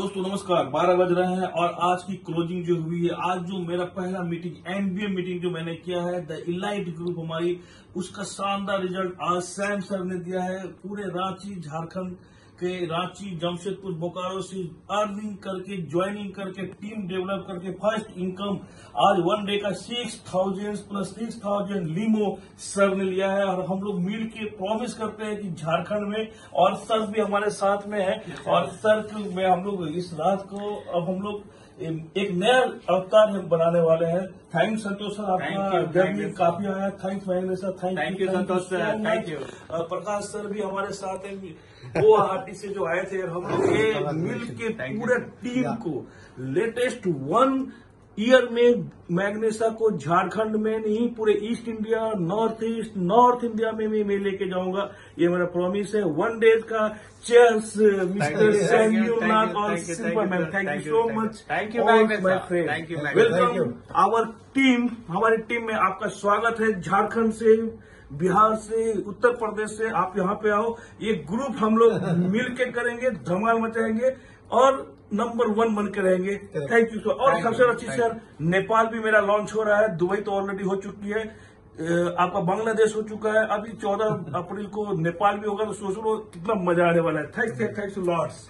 दोस्तों, नमस्कार। बारह बज रहे हैं और आज की क्लोजिंग जो हुई है, आज जो मेरा पहला मीटिंग एनबीए मीटिंग जो मैंने किया है द इलाइट ग्रुप हमारी, उसका शानदार रिज़ल्ट आज सैम सर ने दिया है। पूरे रांची, झारखंड के रांची जमशेदपुर बोकारो से अर्निंग करके ज्वाइनिंग करके टीम डेवलप करके फ़र्स्ट इनकम आज वन डे का six thousand plus six thousand लीमो सर ने लिया है। और हम लोग मिल के प्रॉमिस करते हैं कि झारखंड में और सर भी हमारे साथ में है। और सर में हम लोग इस रात को अब हम लोग एक नया अवतार बनाने वाले हैं। थैंक संतोष सर आपका जर्नी काफ़ी आया thank Mahendra sir thank you Santosh sir. Thank you. Prakash sir भी हमारे साथ हैं। गुवाहाटी से जो आए थे हम लोग ये मिल के पूरे टीम को लेटेस्ट वन ईयर में मैग्नेसा को झारखंड में नहीं पूरे east India north east north India में भी मैं लेके जाऊँगा। ये मेरा प्रॉमिस है। वन डेज़ का चेयर्स मिस्टर सैम्यूलनाथ और you, thank you so much Magnus, sir. Thank you, welcome our team हमारी टीम में आपका स्वागत है। झारखंड से बिहार से उत्तर प्रदेश से आप यहाँ पे आओ। ये ग्रुप हम लोग मिल के करेंगे धमाल मचाएँगे और नंबर वन बन के रहेंगे। थैंक यू सर और सबसे अच्छी सर नेपाल भी मेरा लॉन्च हो रहा है। दुबई तो ऑलरेडी हो चुकी है। आपका बांग्लादेश हो चुका है। अभी चौदह अप्रैल को नेपाल भी होगा तो सोच लो कितना मज़ा आने वाला है। Thanks thanks Lord's